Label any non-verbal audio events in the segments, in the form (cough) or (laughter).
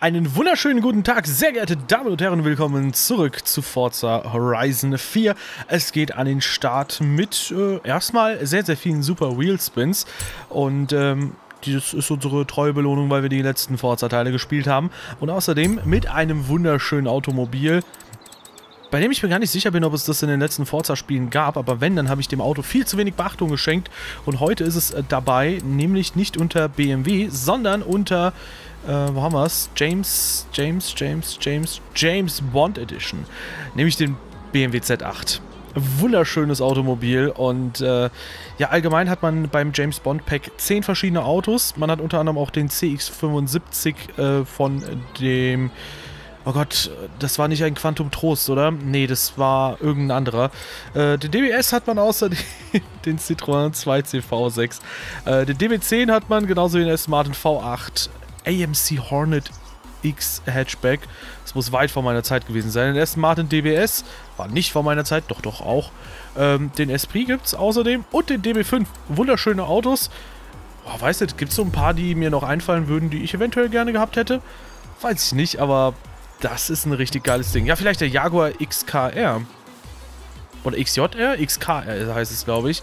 Einen wunderschönen guten Tag, sehr geehrte Damen und Herren, willkommen zurück zu Forza Horizon 4. Es geht an den Start mit äh, erstmal sehr, sehr vielen Super Wheel Spins und ähm, das ist unsere treue Belohnung, weil wir die letzten Forza-Teile gespielt haben. Und außerdem mit einem wunderschönen Automobil, bei dem ich mir gar nicht sicher bin, ob es das in den letzten Forza-Spielen gab, aber wenn, dann habe ich dem Auto viel zu wenig Beachtung geschenkt und heute ist es äh, dabei, nämlich nicht unter BMW, sondern unter äh, wo haben wir es? James, James, James, James, James Bond Edition. Nämlich den BMW Z8. Wunderschönes Automobil und äh, ja, allgemein hat man beim James Bond Pack 10 verschiedene Autos. Man hat unter anderem auch den CX75 äh, von dem. Oh Gott, das war nicht ein Quantum Trost, oder? Nee, das war irgendein anderer. Äh, den DBS hat man außer (laughs) den Citroën 2CV6. Äh, den DB10 hat man genauso wie den S Martin V8. AMC Hornet X Hatchback. Das muss weit vor meiner Zeit gewesen sein. Den Aston Martin DBS war nicht vor meiner Zeit, doch, doch auch. Ähm, den Esprit gibt es außerdem und den DB5. Wunderschöne Autos. Boah, weiß nicht, gibt es so ein paar, die mir noch einfallen würden, die ich eventuell gerne gehabt hätte? Weiß ich nicht, aber das ist ein richtig geiles Ding. Ja, vielleicht der Jaguar XKR. Oder XJR? XKR heißt es, glaube ich.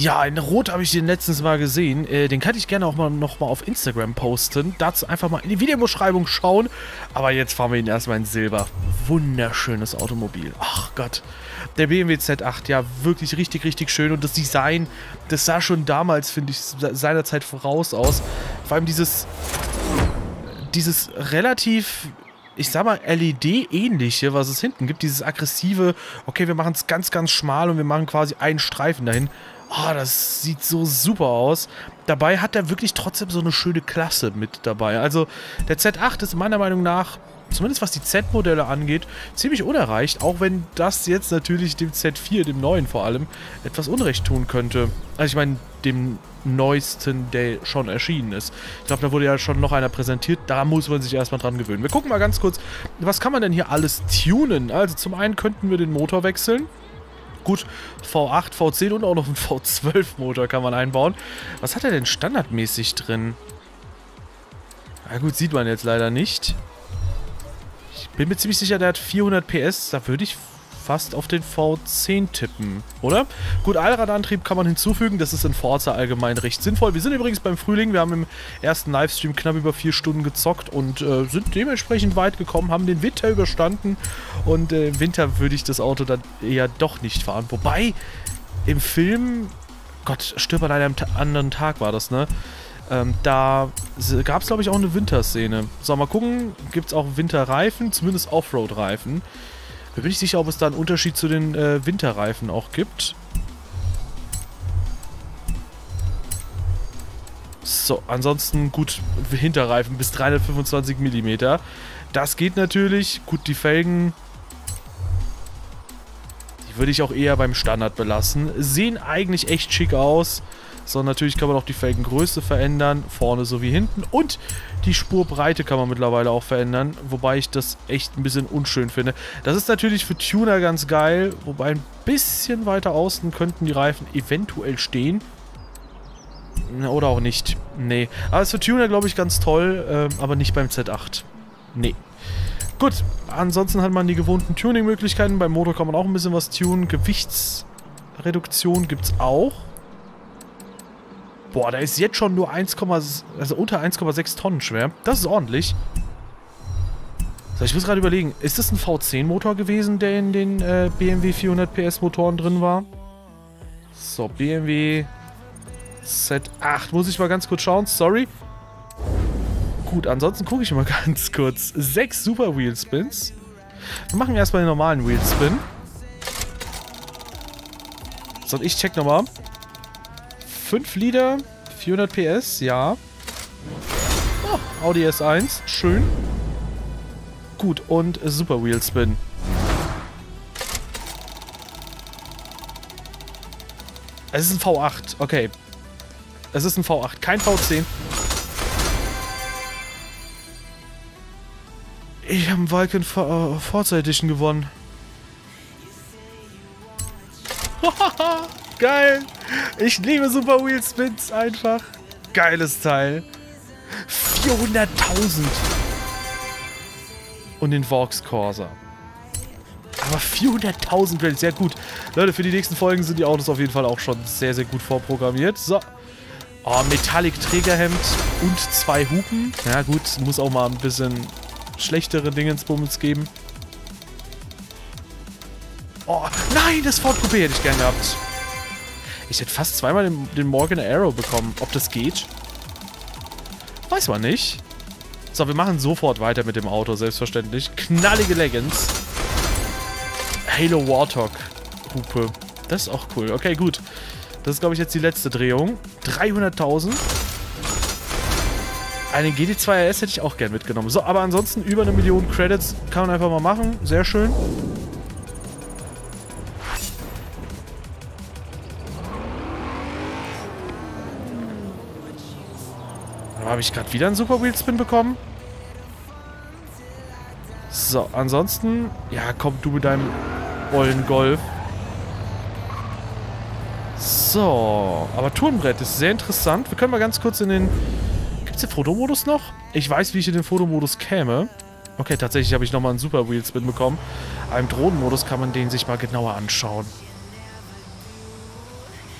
Ja, in Rot habe ich den letztens mal gesehen. Äh, den kann ich gerne auch mal noch mal auf Instagram posten. Dazu einfach mal in die Videobeschreibung schauen. Aber jetzt fahren wir ihn erstmal in Silber. Wunderschönes Automobil. Ach Gott. Der BMW Z8, ja, wirklich richtig, richtig schön. Und das Design, das sah schon damals, finde ich, seinerzeit voraus aus. Vor allem dieses, dieses relativ ich sag mal, LED-ähnliche, was es hinten gibt. Dieses aggressive, okay, wir machen es ganz, ganz schmal und wir machen quasi einen Streifen dahin. Oh, das sieht so super aus. Dabei hat er wirklich trotzdem so eine schöne Klasse mit dabei. Also der Z8 ist meiner Meinung nach, zumindest was die Z-Modelle angeht, ziemlich unerreicht. Auch wenn das jetzt natürlich dem Z4, dem neuen vor allem, etwas Unrecht tun könnte. Also ich meine, dem neuesten, der schon erschienen ist. Ich glaube, da wurde ja schon noch einer präsentiert. Da muss man sich erstmal dran gewöhnen. Wir gucken mal ganz kurz, was kann man denn hier alles tunen? Also zum einen könnten wir den Motor wechseln. Gut, V8, V10 und auch noch einen V12-Motor kann man einbauen. Was hat er denn standardmäßig drin? Na gut, sieht man jetzt leider nicht. Ich bin mir ziemlich sicher, der hat 400 PS. Da würde ich fast auf den V10 tippen, oder? Gut, Allradantrieb kann man hinzufügen, das ist in Forza allgemein recht sinnvoll. Wir sind übrigens beim Frühling, wir haben im ersten Livestream knapp über vier Stunden gezockt und äh, sind dementsprechend weit gekommen, haben den Winter überstanden und äh, im Winter würde ich das Auto dann eher doch nicht fahren. Wobei, im Film, Gott, stirbt an einem anderen Tag war das, ne? Ähm, da gab es, glaube ich, auch eine Winterszene. So, mal gucken, gibt es auch Winterreifen, zumindest Offroad-Reifen. Da bin ich sicher, ob es da einen Unterschied zu den äh, Winterreifen auch gibt. So, ansonsten gut, Hinterreifen bis 325 mm. Das geht natürlich. Gut, die Felgen, die würde ich auch eher beim Standard belassen. Sehen eigentlich echt schick aus. So, natürlich kann man auch die Felgengröße verändern, vorne sowie hinten. Und die Spurbreite kann man mittlerweile auch verändern, wobei ich das echt ein bisschen unschön finde. Das ist natürlich für Tuner ganz geil, wobei ein bisschen weiter außen könnten die Reifen eventuell stehen. Oder auch nicht. Nee. Aber ist für Tuner, glaube ich, ganz toll, äh, aber nicht beim Z8. Nee. Gut, ansonsten hat man die gewohnten Tuning-Möglichkeiten. Beim Motor kann man auch ein bisschen was tunen. Gewichtsreduktion gibt es auch. Boah, da ist jetzt schon nur 1, also unter 1,6 Tonnen schwer. Das ist ordentlich. So, ich muss gerade überlegen, ist das ein V10-Motor gewesen, der in den äh, BMW 400 PS Motoren drin war? So, BMW Z8. Muss ich mal ganz kurz schauen, sorry. Gut, ansonsten gucke ich mal (laughs) ganz kurz. Sechs Super Wheel Spins. Wir machen erstmal den normalen Wheel Spin. So, ich check nochmal. 5 Liter, 400 PS, ja. Oh, Audi S1, schön. Gut, und Super Wheel Spin. Es ist ein V8, okay. Es ist ein V8, kein V10. Ich habe einen Vulcan äh, Forza Edition gewonnen. (laughs) Geil. Ich liebe Super Wheel Spins einfach. Geiles Teil. 400.000. und den Vaux Corsa. Aber 400.000 Credits, sehr gut. Leute, für die nächsten Folgen sind die Autos auf jeden Fall auch schon sehr, sehr gut vorprogrammiert. So. Oh, Metallic Trägerhemd und zwei Hupen. Ja gut, muss auch mal ein bisschen schlechtere Dingensbummels geben. Oh, nein, das Ford Coupé hätte ich gern gehabt. Ich hätte fast zweimal den, den Morgan Arrow bekommen. Ob das geht? Weiß man nicht. So, wir machen sofort weiter mit dem Auto, selbstverständlich. Knallige Leggings. Halo Warthog Hupe. Das ist auch cool. Okay, gut. Das ist, glaube ich, jetzt die letzte Drehung. 300.000. Einen GT2 RS hätte ich auch gern mitgenommen. So, aber ansonsten über eine Million Credits kann man einfach mal machen. Sehr schön. Habe ich gerade wieder einen Super Wheel Spin bekommen? So, ansonsten... Ja, komm du mit deinem ollen Golf. So, aber Turnbrett ist sehr interessant. Wir können mal ganz kurz in den... Gibt es den Fotomodus noch? Ich weiß, wie ich in den Fotomodus käme. Okay, tatsächlich habe ich nochmal einen Super Wheel Spin bekommen. Aber im Drohnenmodus kann man den sich mal genauer anschauen.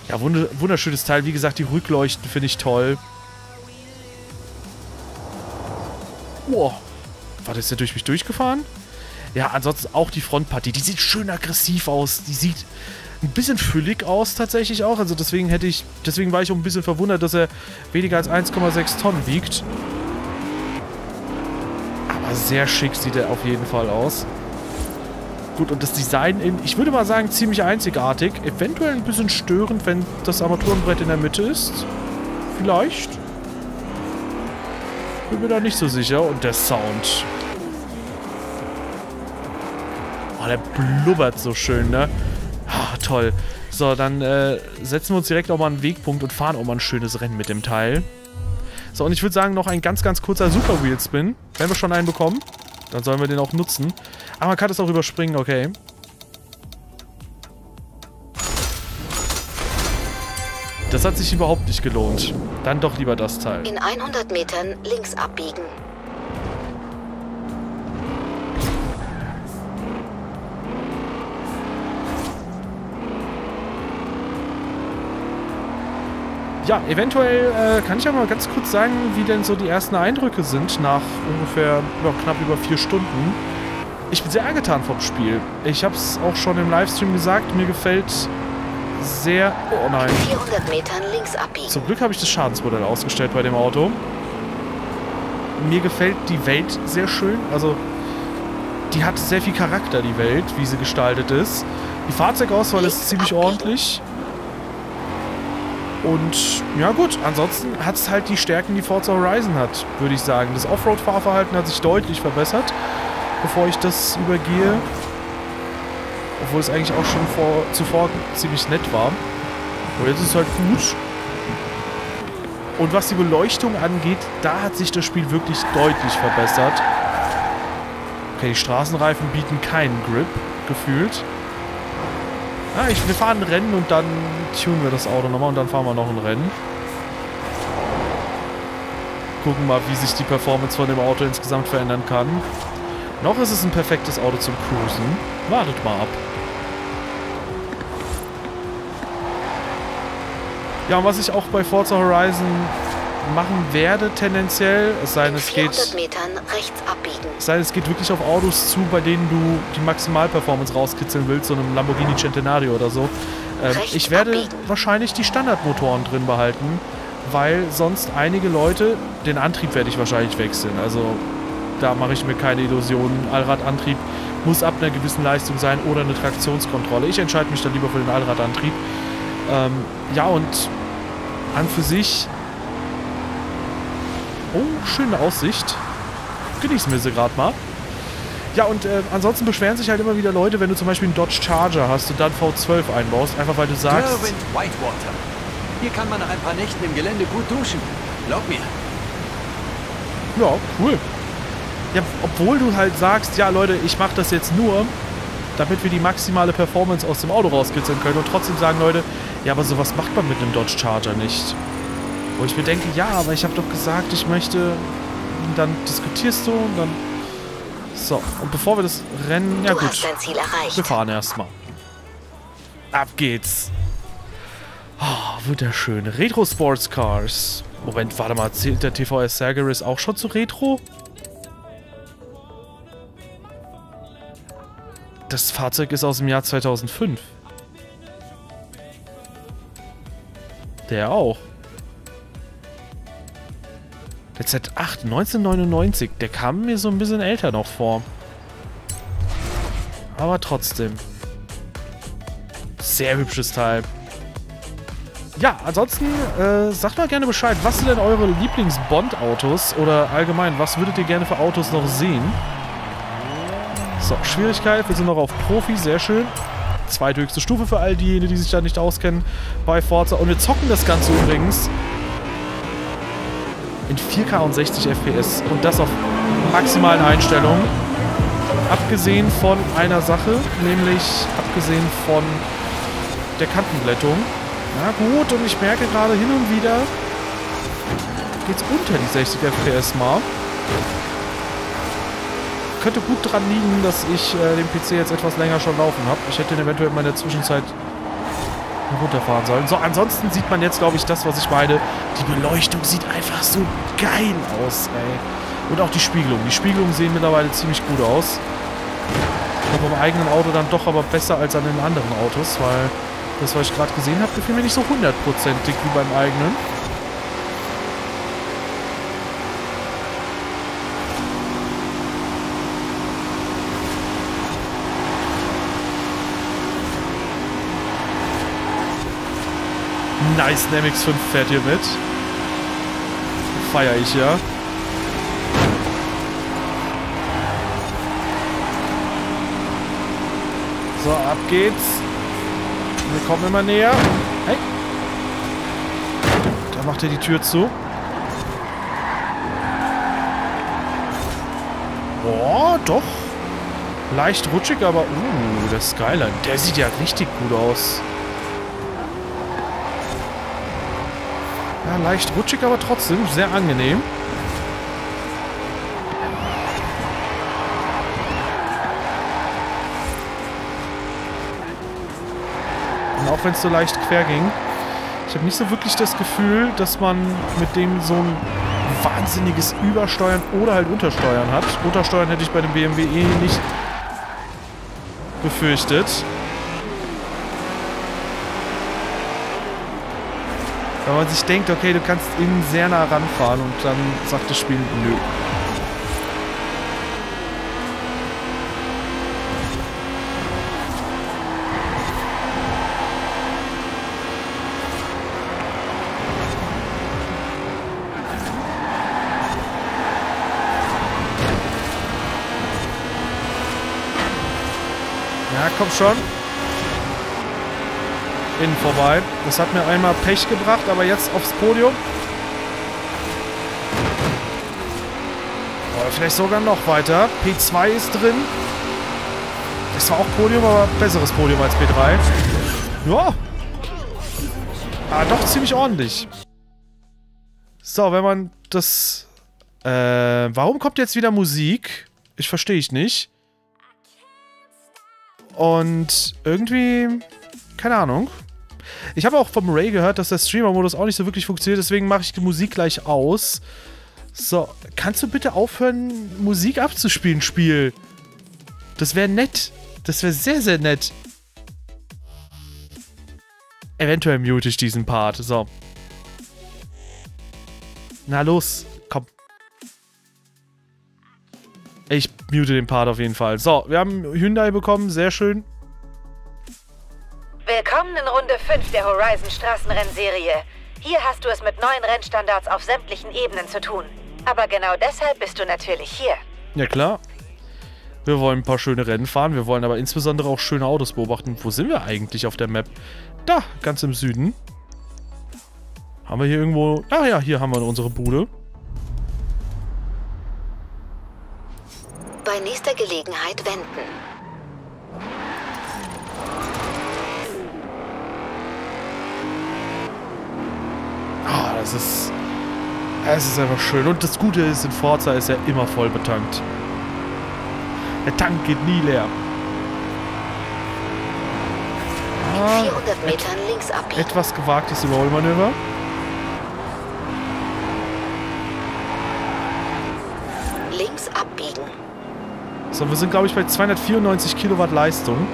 Ja, wunderschönes Teil. Wie gesagt, die Rückleuchten finde ich toll. Boah. War das ja durch mich durchgefahren? Ja, ansonsten auch die Frontpartie. Die sieht schön aggressiv aus. Die sieht ein bisschen füllig aus tatsächlich auch. Also deswegen hätte ich, deswegen war ich auch ein bisschen verwundert, dass er weniger als 1,6 Tonnen wiegt. Aber sehr schick sieht er auf jeden Fall aus. Gut, und das Design, in, ich würde mal sagen, ziemlich einzigartig. Eventuell ein bisschen störend, wenn das Armaturenbrett in der Mitte ist. Vielleicht. Bin mir da nicht so sicher. Und der Sound. Oh, der blubbert so schön, ne? Ah, toll. So, dann äh, setzen wir uns direkt auch mal einen Wegpunkt und fahren auch mal ein schönes Rennen mit dem Teil. So, und ich würde sagen, noch ein ganz, ganz kurzer Super Wheel Spin. Wenn wir schon einen bekommen, dann sollen wir den auch nutzen. Aber man kann es auch überspringen, okay. Das hat sich überhaupt nicht gelohnt. Dann doch lieber das Teil. In 100 Metern links abbiegen. Ja, eventuell äh, kann ich auch mal ganz kurz sagen, wie denn so die ersten Eindrücke sind nach ungefähr ja, knapp über vier Stunden. Ich bin sehr angetan vom Spiel. Ich habe es auch schon im Livestream gesagt, mir gefällt sehr... Oh nein. 400 Metern links abbiegen. Zum Glück habe ich das Schadensmodell ausgestellt bei dem Auto. Mir gefällt die Welt sehr schön. Also, die hat sehr viel Charakter, die Welt, wie sie gestaltet ist. Die Fahrzeugauswahl ist ziemlich ordentlich. Und ja gut, ansonsten hat es halt die Stärken, die Forza Horizon hat, würde ich sagen. Das Offroad-Fahrverhalten hat sich deutlich verbessert, bevor ich das übergehe. Obwohl es eigentlich auch schon vor, zuvor ziemlich nett war. Und jetzt ist es halt gut. Und was die Beleuchtung angeht, da hat sich das Spiel wirklich deutlich verbessert. Okay, die Straßenreifen bieten keinen Grip, gefühlt. Ah, ich, wir fahren ein Rennen und dann tunen wir das Auto nochmal und dann fahren wir noch ein Rennen. Gucken mal, wie sich die Performance von dem Auto insgesamt verändern kann. Noch ist es ein perfektes Auto zum Cruisen. Wartet mal ab. Ja, und was ich auch bei Forza Horizon machen werde, tendenziell, es sei denn, es geht. Es sei denn, es geht wirklich auf Autos zu, bei denen du die Maximalperformance rauskitzeln willst, so einem Lamborghini Centenario oder so. Ähm, ich werde abbiegen. wahrscheinlich die Standardmotoren drin behalten, weil sonst einige Leute, den Antrieb werde ich wahrscheinlich wechseln. Also da mache ich mir keine Illusionen. Allradantrieb muss ab einer gewissen Leistung sein oder eine Traktionskontrolle. Ich entscheide mich dann lieber für den Allradantrieb. Ähm, ja, und an für sich... Oh, schöne Aussicht. Genießen wir sie gerade mal. Ja, und äh, ansonsten beschweren sich halt immer wieder Leute, wenn du zum Beispiel einen Dodge Charger hast und dann V12 einbaust, einfach weil du sagst... Derwent Whitewater. Hier kann man nach ein paar Nächten im Gelände gut duschen. Glaub mir. Ja, cool. Ja, obwohl du halt sagst, ja Leute, ich mache das jetzt nur, damit wir die maximale Performance aus dem Auto rauskitzeln können und trotzdem sagen Leute, ja, aber sowas macht man mit einem Dodge Charger nicht. Wo ich mir denke, ja, aber ich habe doch gesagt, ich möchte. Und dann diskutierst du und dann So, und bevor wir das Rennen... Ja du gut, wir fahren erstmal. Ab geht's. Oh, wunderschön. Retro Sports Cars. Moment, warte mal. Zählt der TVS Cerberus auch schon zu Retro? Das Fahrzeug ist aus dem Jahr 2005. Der auch. Der Z8, 1999. Der kam mir so ein bisschen älter noch vor. Aber trotzdem. Sehr hübsches Teil. Ja, ansonsten äh, sagt mal gerne Bescheid. Was sind denn eure Lieblings-Bond-Autos? Oder allgemein, was würdet ihr gerne für Autos noch sehen? So, Schwierigkeit. Wir sind noch auf Profi. Sehr schön. Zweithöchste Stufe für all diejenigen, die sich da nicht auskennen bei Forza. Und wir zocken das Ganze übrigens in 4K und 60 FPS. Und das auf maximalen Einstellungen. Abgesehen von einer Sache, nämlich abgesehen von der Kantenblättung. Na gut, und ich merke gerade hin und wieder geht's unter die 60 FPS mal. Könnte gut dran liegen, dass ich äh, den PC jetzt etwas länger schon laufen habe. Ich hätte ihn eventuell in meiner Zwischenzeit runterfahren sollen. So, ansonsten sieht man jetzt, glaube ich, das, was ich meine. Die Beleuchtung sieht einfach so geil aus, ey. Und auch die Spiegelung. Die Spiegelungen sehen mittlerweile ziemlich gut aus. Ich glaube, beim eigenen Auto dann doch aber besser als an den anderen Autos, weil das, was ich gerade gesehen habe, gefiel mir nicht so hundertprozentig wie beim eigenen. Nice, ein MX-5 fährt hier mit. Feier ich ja. So, ab geht's. Wir kommen immer näher. Hey. Da macht er die Tür zu. Boah, doch. Leicht rutschig, aber... Uh, der Skyline. Der sieht ja richtig gut aus. Ja, leicht rutschig, aber trotzdem sehr angenehm. Und auch wenn es so leicht quer ging, ich habe nicht so wirklich das Gefühl, dass man mit dem so ein wahnsinniges Übersteuern oder halt Untersteuern hat. Untersteuern hätte ich bei dem BMW eh nicht befürchtet. Wenn man sich denkt, okay, du kannst innen sehr nah ranfahren und dann sagt das Spiel nö. Ja, komm schon. Innen vorbei. Das hat mir einmal Pech gebracht, aber jetzt aufs Podium. Oder vielleicht sogar noch weiter. P2 ist drin. Das war auch Podium, aber besseres Podium als P3. Ja. Ah, doch ziemlich ordentlich. So, wenn man das... Äh, warum kommt jetzt wieder Musik? Ich verstehe ich nicht. Und irgendwie... Keine Ahnung. Ich habe auch vom Ray gehört, dass der Streamer-Modus auch nicht so wirklich funktioniert, deswegen mache ich die Musik gleich aus. So, kannst du bitte aufhören, Musik abzuspielen, Spiel? Das wäre nett. Das wäre sehr, sehr nett. Eventuell mute ich diesen Part. So. Na los, komm. Ich mute den Part auf jeden Fall. So, wir haben Hyundai bekommen, sehr schön. Willkommen in Runde 5 der Horizon Straßenrennserie. Hier hast du es mit neuen Rennstandards auf sämtlichen Ebenen zu tun. Aber genau deshalb bist du natürlich hier. Ja klar. Wir wollen ein paar schöne Rennen fahren. Wir wollen aber insbesondere auch schöne Autos beobachten. Wo sind wir eigentlich auf der Map? Da, ganz im Süden. Haben wir hier irgendwo... Ah ja, hier haben wir unsere Bude. Bei nächster Gelegenheit wenden. Ah, das ist... Es ist einfach schön. Und das Gute ist, in Forza ist er immer voll betankt. Der Tank geht nie leer. In 400 Metern links abbiegen. Etwas gewagtes Überholmanöver. Links abbiegen. So, wir sind, glaube ich, bei 294 Kilowatt Leistung.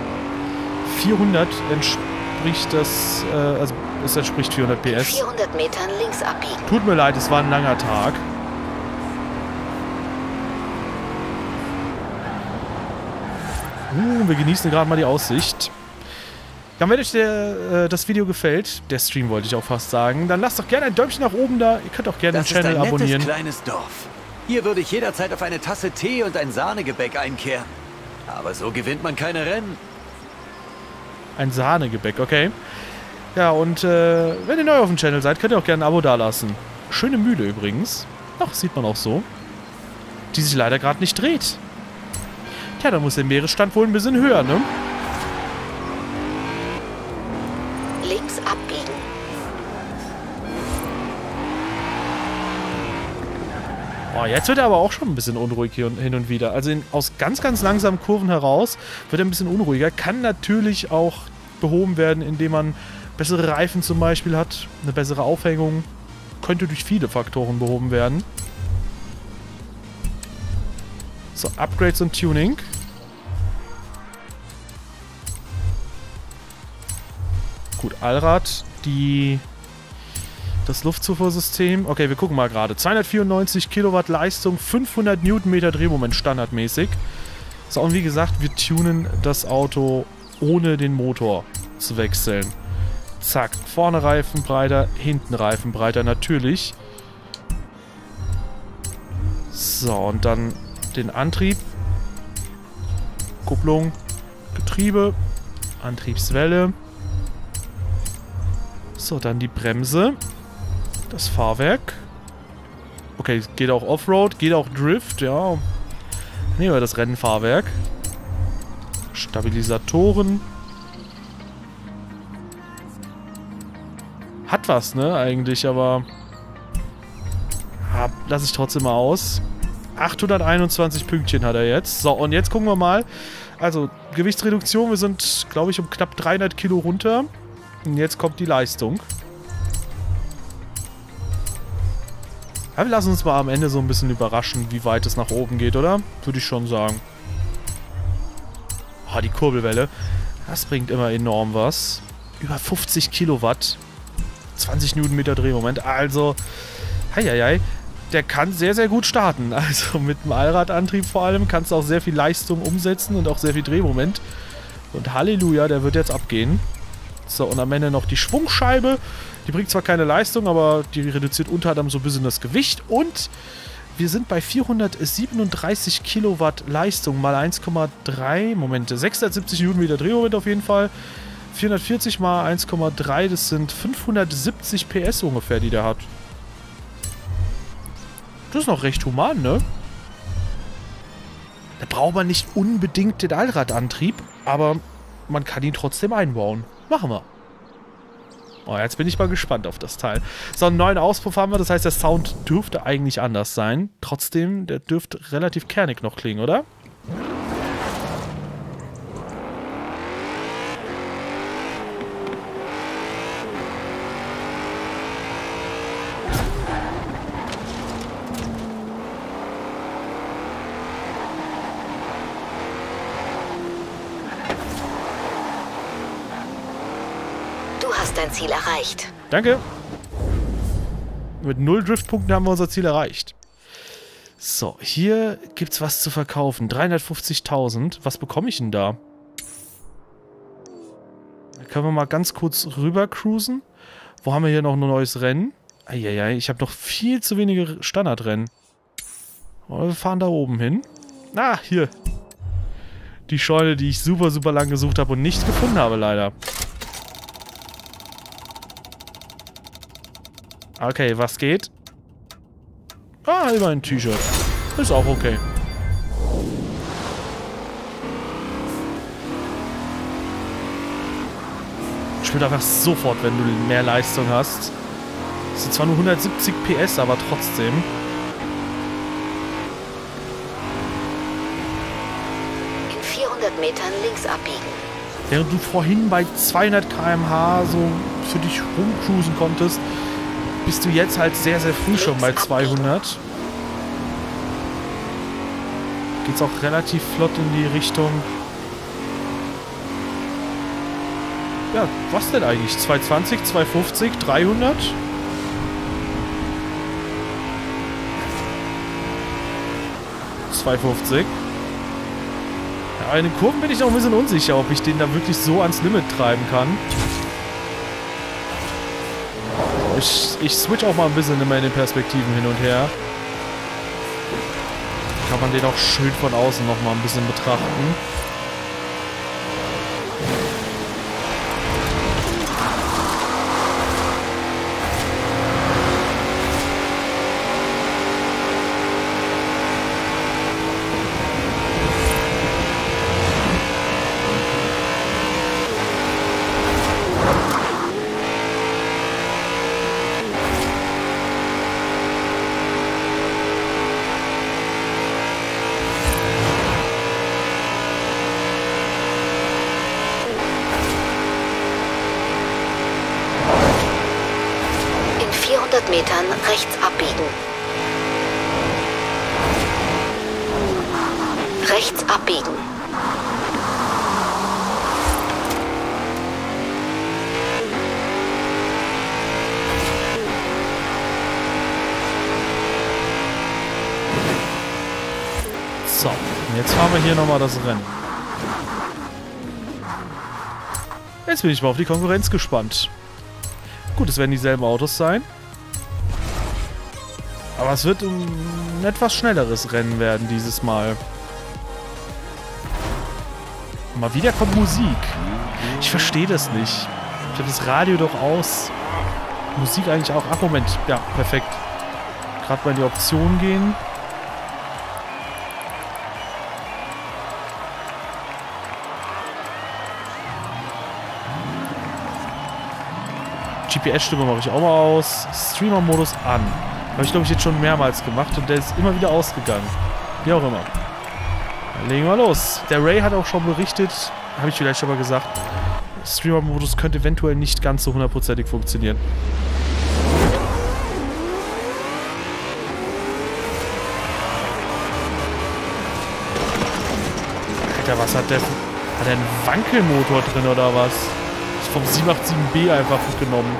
400 entspricht das, äh, also es entspricht 400 In PS. 400 Metern links abbiegen. Tut mir leid, es war ein langer Tag. Uh, wir genießen gerade mal die Aussicht. Ja, wenn euch der, äh, das Video gefällt, der Stream wollte ich auch fast sagen, dann lasst doch gerne ein Däumchen nach oben da. Ihr könnt auch gerne Das den ist Channel ein nettes abonnieren. kleines Dorf. Hier würde ich jederzeit auf eine Tasse Tee und ein Sahnegebäck einkehren. Aber so gewinnt man keine Rennen. Ein Sahnegebäck, okay. Ja, und äh, wenn ihr neu auf dem Channel seid, könnt ihr auch gerne ein Abo dalassen. Schöne Mühle übrigens. Ach, sieht man auch so. Die sich leider gerade nicht dreht. Tja, da muss der Meeresstand wohl ein bisschen höher, ne? Links abbiegen. Oh, jetzt wird er aber auch schon ein bisschen unruhig hier und hin und wieder. Also in, aus ganz, ganz langsamen Kurven heraus wird er ein bisschen unruhiger. Kann natürlich auch behoben werden, indem man bessere Reifen zum Beispiel hat, eine bessere Aufhängung. Könnte durch viele Faktoren behoben werden. So, Upgrades und Tuning. Gut, Allrad, die das Luftzufuhrsystem. Okay, wir gucken mal gerade. 294 Kilowatt Leistung, 500 Newtonmeter Drehmoment standardmäßig. So, und wie gesagt, wir tunen das Auto ohne den Motor zu wechseln. Zack, vorne Reifen breiter, hinten Reifen breiter, natürlich. So, und dann den Antrieb. Kupplung, Getriebe, Antriebswelle. So, dann die Bremse. Das Fahrwerk. Okay, geht auch Offroad, geht auch Drift, ja. Nehmen wir das Rennfahrwerk. Stabilisatoren. Hat was, ne, eigentlich, aber... Ja, lass ich trotzdem mal aus. 821 Pünktchen hat er jetzt. So, und jetzt gucken wir mal. Also, Gewichtsreduktion, wir sind, glaube ich, um knapp 300 Kilo runter. Und jetzt kommt die Leistung. Ja, wir lassen uns mal am Ende so ein bisschen überraschen, wie weit es nach oben geht, oder? Würde ich schon sagen. Oh, die Kurbelwelle. Das bringt immer enorm was. Über 50 Kilowatt. 20 Newtonmeter Drehmoment. Also, heieiei. Der kann sehr, sehr gut starten. (laughs) Also mit dem Allradantrieb vor allem kannst du auch sehr viel Leistung umsetzen und auch sehr viel Drehmoment. Und Halleluja, der wird jetzt abgehen. So, und am Ende noch die Schwungscheibe. Die bringt zwar keine Leistung, aber die reduziert unter anderem so ein bisschen das Gewicht. Und wir sind bei 437 Kilowatt Leistung mal 1,3. Momente, 670 Newtonmeter Drehmoment auf jeden Fall. 440 mal 1,3, das sind 570 PS ungefähr, die der hat. Das ist noch recht human, ne? Da braucht man nicht unbedingt den Allradantrieb, aber man kann ihn trotzdem einbauen. Machen wir. Oh, jetzt bin ich mal gespannt auf das Teil. So, einen neuen Auspuff haben wir, das heißt, der Sound dürfte eigentlich anders sein. Trotzdem, der dürfte relativ kernig noch klingen, oder? Du hast dein Ziel erreicht. Danke. Mit null Driftpunkten haben wir unser Ziel erreicht. So, hier gibt's was zu verkaufen. 350.000. Was bekomme ich denn da? Da können wir mal ganz kurz rüber cruisen. Wo haben wir hier noch ein neues Rennen? Eieiei, ich habe noch viel zu wenige Standardrennen. Aber wir fahren da oben hin. Ah, hier. Die Scheune, die ich super, super lang gesucht habe und nicht gefunden habe, leider. Okay, was geht? Ah, immer ein T-Shirt. Ist auch okay. Spielt einfach sofort, wenn du mehr Leistung hast. Das sind zwar nur 170 PS, aber trotzdem. 400 Metern links abbiegen. Während du vorhin bei 200 km/h so für dich rumcruisen konntest, bist du jetzt halt sehr, sehr früh schon bei 200. Geht's auch relativ flott in die Richtung. Ja, was denn eigentlich? 220, 250, 300? ...250. Ja, in den Kurven bin ich noch ein bisschen unsicher, ob ich den da wirklich so ans Limit treiben kann. Ich, ich switch auch mal ein bisschen immer in den Perspektiven hin und her. Kann man den auch schön von außen noch mal ein bisschen betrachten. In 400 Metern rechts abbiegen. Rechts abbiegen. So, und jetzt fahren wir hier nochmal das Rennen. Jetzt bin ich mal auf die Konkurrenz gespannt. Gut, es werden dieselben Autos sein. Aber es wird ein etwas schnelleres Rennen werden dieses Mal. Mal wieder kommt Musik. Ich verstehe das nicht. Ich habe das Radio doch aus. Musik eigentlich auch. Ach, Moment. Ja, perfekt. Gerade mal in die Option gehen. GPS-Stimme mache ich auch mal aus. Streamer-Modus an. Habe ich, glaube ich, jetzt schon mehrmals gemacht und der ist immer wieder ausgegangen. Wie auch immer. Dann legen wir los. Der Ray hat auch schon berichtet, habe ich vielleicht schon mal gesagt, Streamer-Modus könnte eventuell nicht ganz so hundertprozentig funktionieren. Alter, was hat der? Hat er einen Wankelmotor drin oder was? Vom 787B einfach genommen.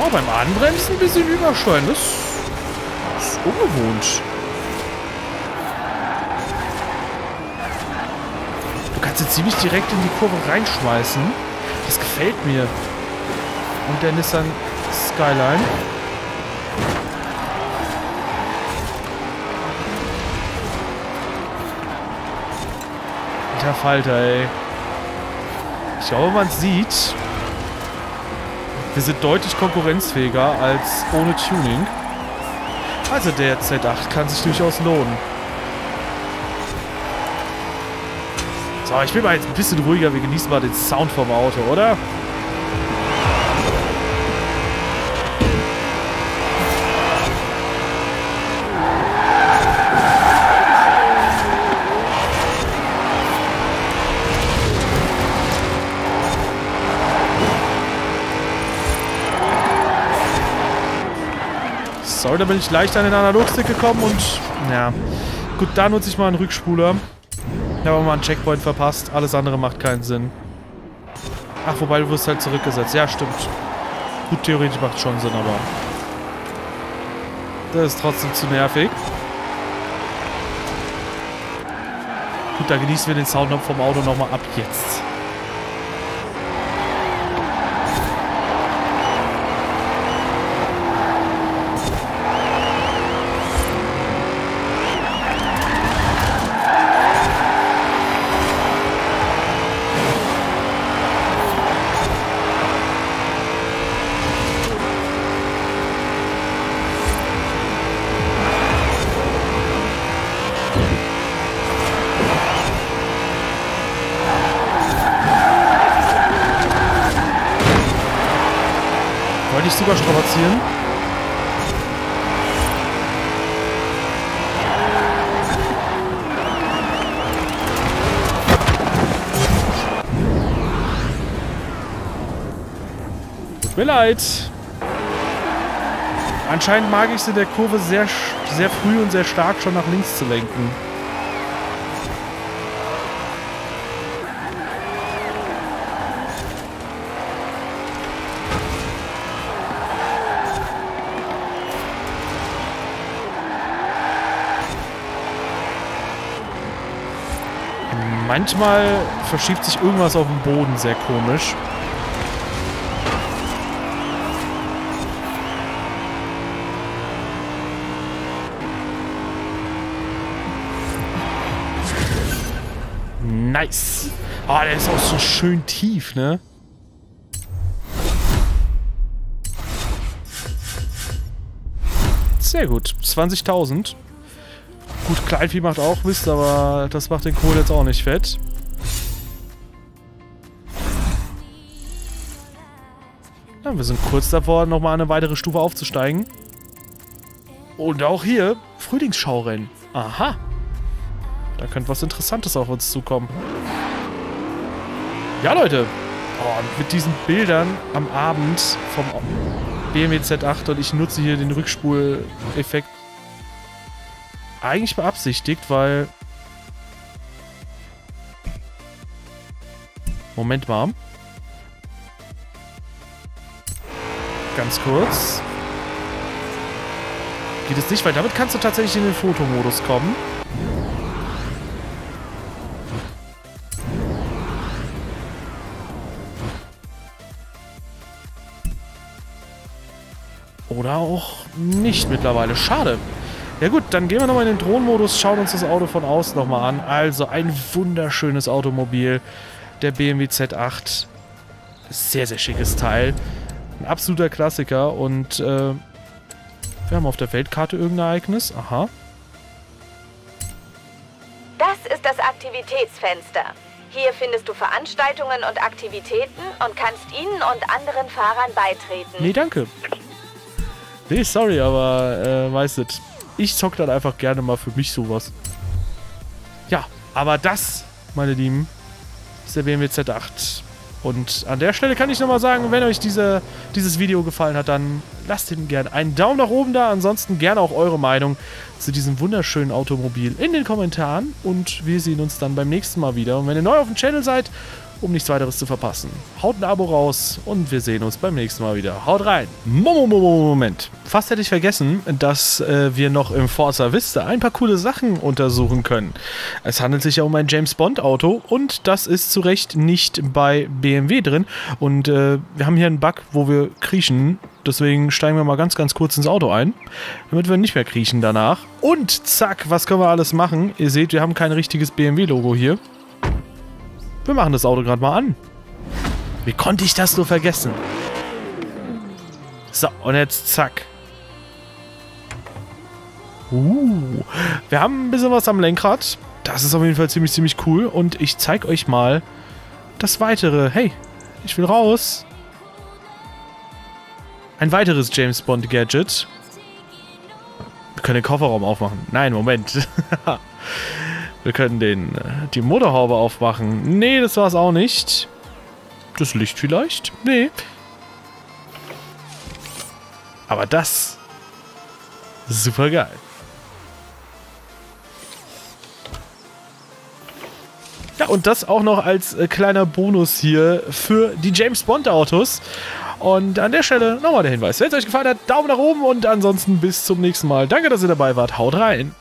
Oh, beim Anbremsen ein bisschen übersteuern. Das ist ungewohnt. Du kannst jetzt ziemlich direkt in die Kurve reinschmeißen. Das gefällt mir. Und der Nissan Skyline. Alter Falter, ey. Ich glaube, man sieht, wir sind deutlich konkurrenzfähiger als ohne Tuning. Also der Z8 kann sich durchaus lohnen. So, ich bin mal jetzt ein bisschen ruhiger. Wir genießen mal den Sound vom Auto, oder? Da bin ich leicht an den Analogstick gekommen und ja. Gut, da nutze ich mal einen Rückspuler. Ich habe mal einen Checkpoint verpasst. Alles andere macht keinen Sinn. Ach, wobei du wirst halt zurückgesetzt. Ja, stimmt. Gut, theoretisch macht schon Sinn, aber... Das ist trotzdem zu nervig. Gut, da genießen wir den Sound vom Auto nochmal ab jetzt. drüber strapazieren. Tut mir leid. Anscheinend mag ich es in der Kurve sehr, sehr früh und sehr stark schon nach links zu lenken. Manchmal verschiebt sich irgendwas auf dem Boden sehr komisch. Nice. Oh, der ist auch so schön tief, ne? Sehr gut. 20.000. Gut, Kleinvieh macht auch Mist, aber das macht den Kohl jetzt auch nicht fett. Ja, wir sind kurz davor, nochmal eine weitere Stufe aufzusteigen. Und auch hier Frühlingsschaurennen. Aha. Da könnte was Interessantes auf uns zukommen. Ja, Leute. Oh, mit diesen Bildern am Abend vom BMW Z8 und ich nutze hier den Rückspuleffekt eigentlich beabsichtigt, weil... Moment mal. Ganz kurz. Geht es nicht, weil damit kannst du tatsächlich in den Fotomodus kommen. Oder auch nicht mittlerweile. Schade. Ja gut, dann gehen wir nochmal in den Drohnenmodus, schauen uns das Auto von außen nochmal an. Also ein wunderschönes Automobil, der BMW Z8. Sehr, sehr schickes Teil. Ein absoluter Klassiker und äh, wir haben auf der Weltkarte irgendein Ereignis. Aha. Das ist das Aktivitätsfenster. Hier findest du Veranstaltungen und Aktivitäten und kannst ihnen und anderen Fahrern beitreten. Nee, danke. Nee, sorry, aber äh, weißt du, ich zock dann einfach gerne mal für mich sowas. Ja, aber das, meine Lieben, ist der BMW Z8. Und an der Stelle kann ich nochmal sagen, wenn euch diese, dieses Video gefallen hat, dann lasst ihm gerne einen Daumen nach oben da. Ansonsten gerne auch eure Meinung zu diesem wunderschönen Automobil in den Kommentaren. Und wir sehen uns dann beim nächsten Mal wieder. Und wenn ihr neu auf dem Channel seid um nichts weiteres zu verpassen. Haut ein Abo raus und wir sehen uns beim nächsten Mal wieder. Haut rein! Moment. Fast hätte ich vergessen, dass äh, wir noch im Forza Vista ein paar coole Sachen untersuchen können. Es handelt sich ja um ein James Bond Auto und das ist zu Recht nicht bei BMW drin. Und äh, wir haben hier einen Bug, wo wir kriechen. Deswegen steigen wir mal ganz, ganz kurz ins Auto ein, damit wir nicht mehr kriechen danach. Und zack, was können wir alles machen? Ihr seht, wir haben kein richtiges BMW-Logo hier. Wir machen das Auto gerade mal an. Wie konnte ich das nur vergessen? So, und jetzt zack. Uh, wir haben ein bisschen was am Lenkrad. Das ist auf jeden Fall ziemlich, ziemlich cool. Und ich zeige euch mal das weitere. Hey, ich will raus. Ein weiteres James Bond Gadget. Wir können den Kofferraum aufmachen. Nein, Moment. (laughs) Wir können den, äh, die Motorhaube aufmachen. Nee, das war es auch nicht. Das Licht vielleicht? Nee. Aber das... Super geil. Ja, und das auch noch als äh, kleiner Bonus hier für die James Bond Autos. Und an der Stelle nochmal der Hinweis. Wenn es euch gefallen hat, Daumen nach oben und ansonsten bis zum nächsten Mal. Danke, dass ihr dabei wart. Haut rein.